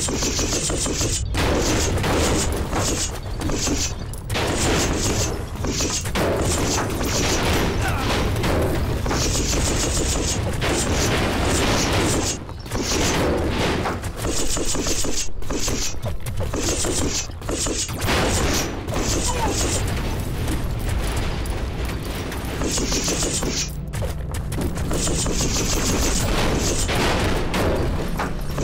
Let's go.